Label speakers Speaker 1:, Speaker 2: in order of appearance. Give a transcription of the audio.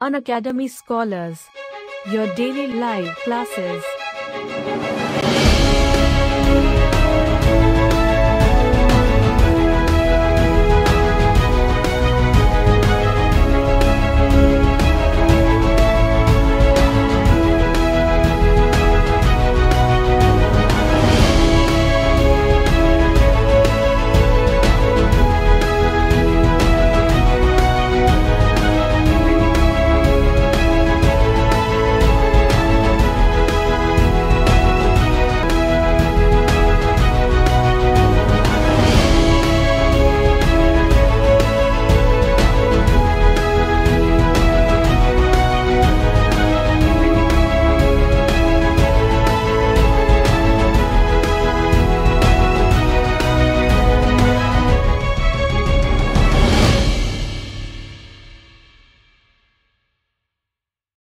Speaker 1: on Academy Scholars. Your daily live classes.